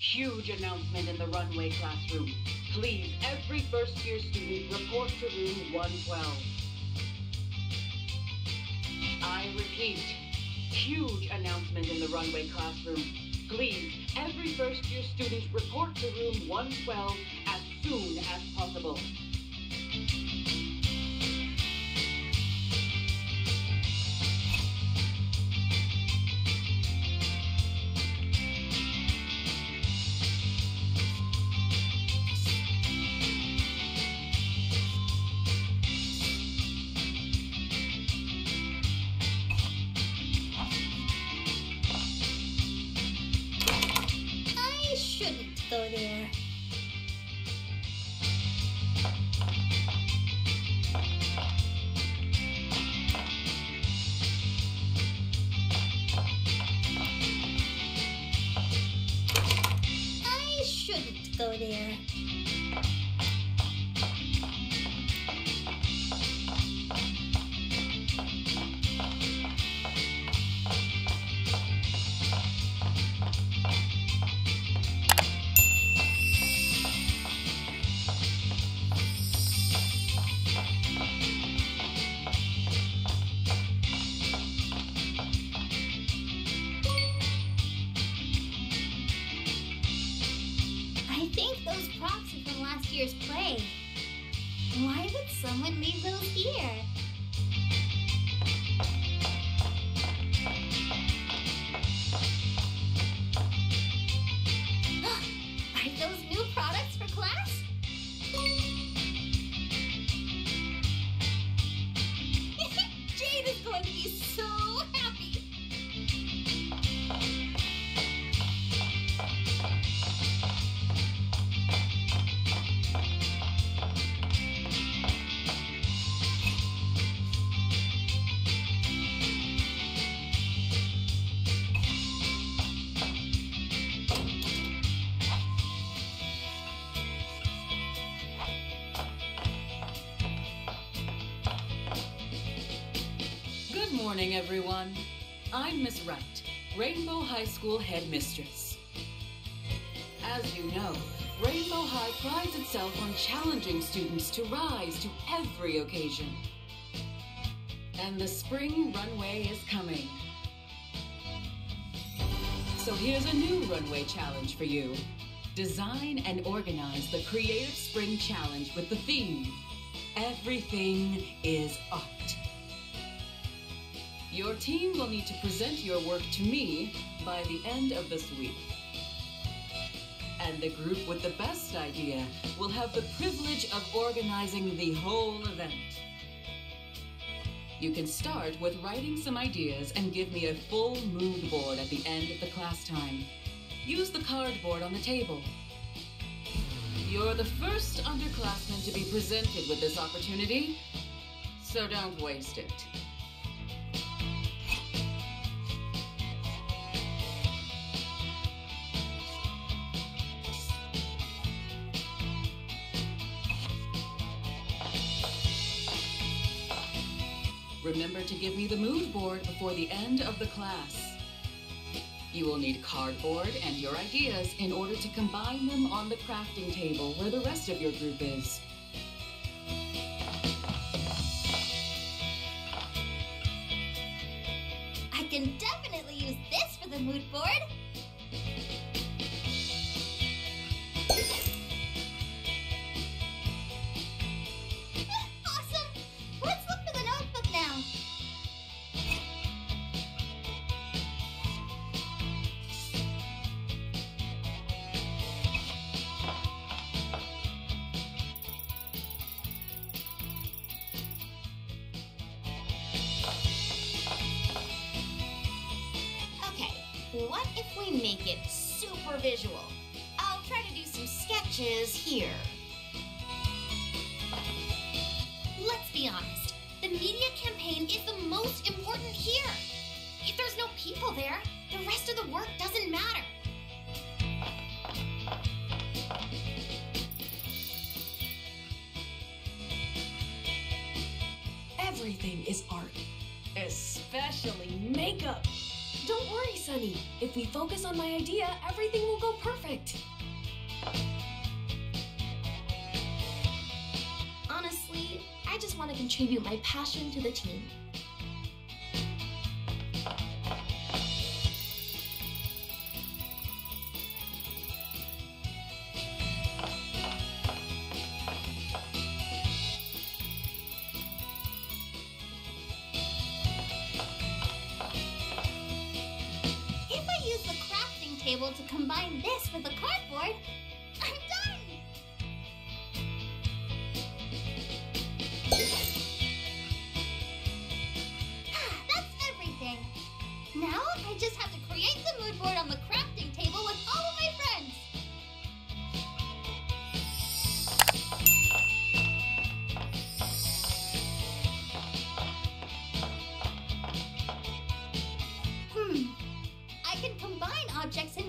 Huge announcement in the runway classroom. Please, every first year student report to room 112. I repeat, huge announcement in the runway classroom. Please, every first year student report to room 112 as soon as possible. Go there. I shouldn't go there. Think those props are from last year's play. Why would someone leave those here? are those new products for class? Good morning, everyone. I'm Miss Wright, Rainbow High School headmistress. As you know, Rainbow High prides itself on challenging students to rise to every occasion. And the spring runway is coming. So here's a new runway challenge for you. Design and organize the Creative Spring Challenge with the theme Everything is Art. Your team will need to present your work to me by the end of this week. And the group with the best idea will have the privilege of organizing the whole event. You can start with writing some ideas and give me a full mood board at the end of the class time. Use the cardboard on the table. You're the first underclassmen to be presented with this opportunity, so don't waste it. Remember to give me the mood board before the end of the class. You will need cardboard and your ideas in order to combine them on the crafting table where the rest of your group is. I can definitely use this for the mood board. What if we make it super visual? I'll try to do some sketches here. Let's be honest, the media campaign is the most important here. If there's no people there, the rest of the work doesn't matter. Everything is art, especially makeup. Don't worry, Sunny. If we focus on my idea, everything will go perfect. Honestly, I just want to contribute my passion to the team. Table to combine this with the cardboard, objects in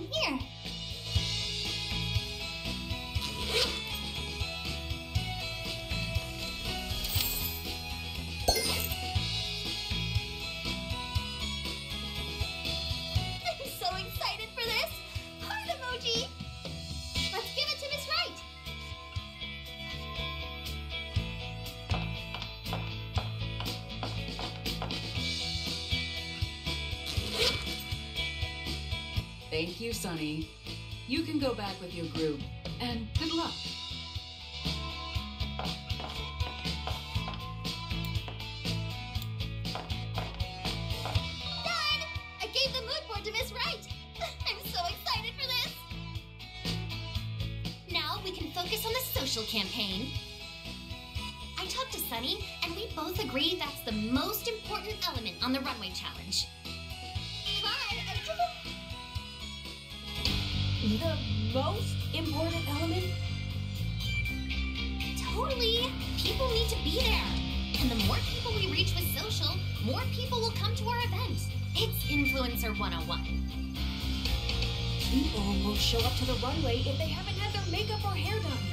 Thank you, Sunny. You can go back with your group. And good luck. Done! I gave the mood board to Miss Wright! I'm so excited for this! Now we can focus on the social campaign. I talked to Sunny, and we both agree that's the most important element on the runway challenge. The most important element? Totally! People need to be there! And the more people we reach with social, more people will come to our event. It's Influencer 101. People won't show up to the runway if they haven't had their makeup or hair done.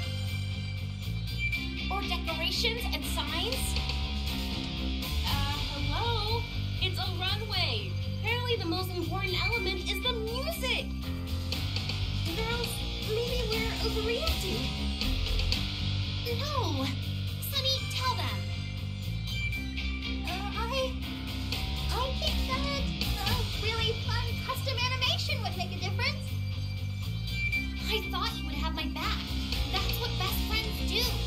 Or decorations and signs. Uh, hello? It's a runway. Apparently the most important element is the music. Girls, maybe we're overreacting. No! Sunny, tell them. Uh, I... I think that a really fun custom animation would make a difference. I thought you would have my back. That's what best friends do.